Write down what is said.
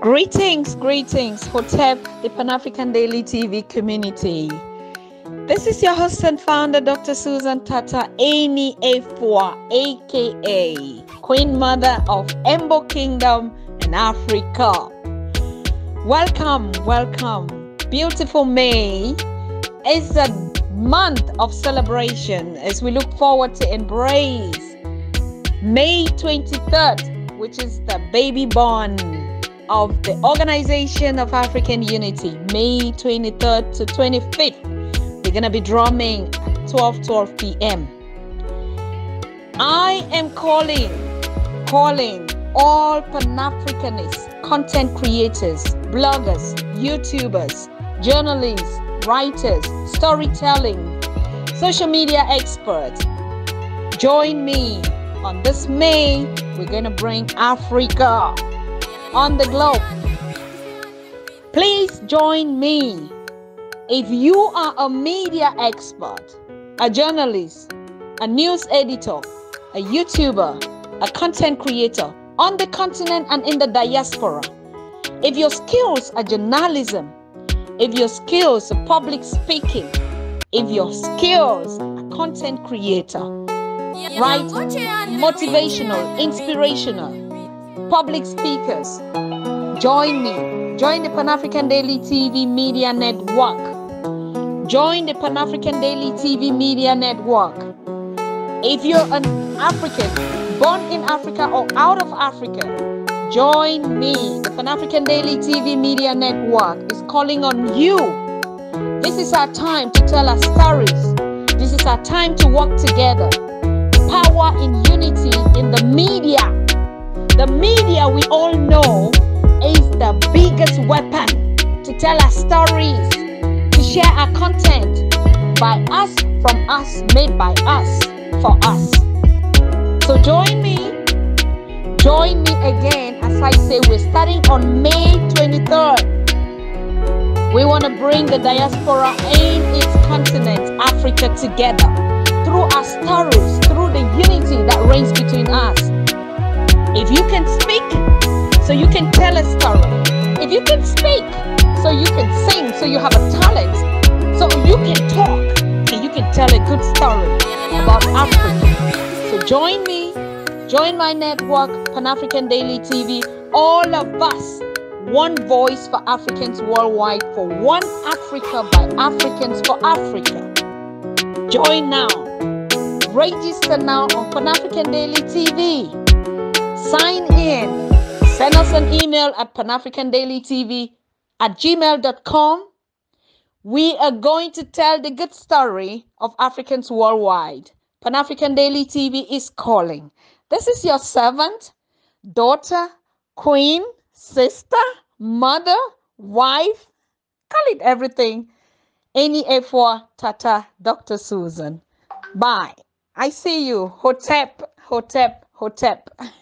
Greetings, greetings, Hotep, the Pan African Daily TV community. This is your host and founder, Dr. Susan Tata Amy aka Queen Mother of Embo Kingdom in Africa. Welcome, welcome. Beautiful May is a month of celebration as we look forward to embrace May 23rd, which is the baby born of the Organization of African Unity, May 23rd to 25th. We're going to be drumming at 12 12 p.m. I am calling, calling all Pan Africanist content creators, bloggers, YouTubers, journalists, writers, storytelling, social media experts. Join me on this May. We're going to bring Africa on the globe. Please join me. If you are a media expert, a journalist, a news editor, a YouTuber, a content creator on the continent and in the diaspora, if your skills are journalism, if your skills are public speaking, if your skills are content creator, right? Motivational, inspirational, public speakers. Join me. Join the Pan African Daily TV Media Network. Join the Pan African Daily TV Media Network. If you're an African born in Africa or out of Africa, join me. The Pan African Daily TV Media Network is calling on you. This is our time to tell our stories. This is our time to work together. Power in unity in the media. The media, we all know, is the biggest weapon to tell our stories, to share our content by us, from us, made by us, for us. So join me. Join me again as I say we're starting on May 23rd. We want to bring the diaspora and its continent, Africa, together through our stories, through the unity that reigns between us. If you can speak, so you can tell a story. If you can speak, so you can sing, so you have a talent, so you can talk, and you can tell a good story about Africa. Join me, join my network, Pan African Daily TV, all of us. One voice for Africans worldwide, for one Africa by Africans for Africa. Join now. Register now on Pan African Daily TV. Sign in. Send us an email at panafricandailytv at gmail.com. We are going to tell the good story of Africans worldwide. Pan African Daily TV is calling. This is your servant, daughter, queen, sister, mother, wife, call it everything. Any A4 Tata Dr. Susan. Bye. I see you. Hotep, Hotep, Hotep.